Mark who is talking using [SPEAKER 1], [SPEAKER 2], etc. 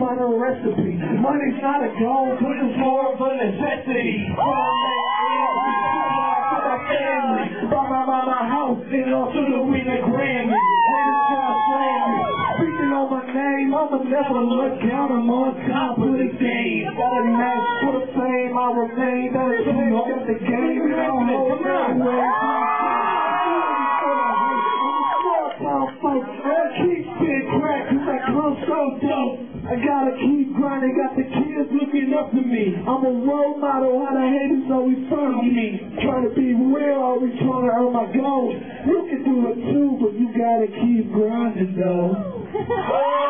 [SPEAKER 1] find a recipe. Money's not a goal, but it's more of a necessity. My family, buy my mama a house, and also to win a Grammy. Speaking on my name, I'ma never look down, I'm on top of the game. Got a knack for the fame, I remain, that is who got the game, and I'll hold no way. I gotta keep grinding, got the kids looking up to me. I'm a role model, how the haters always follow me. Trying to be real, always trying to earn my goals. You can do it too, but you gotta keep grinding though.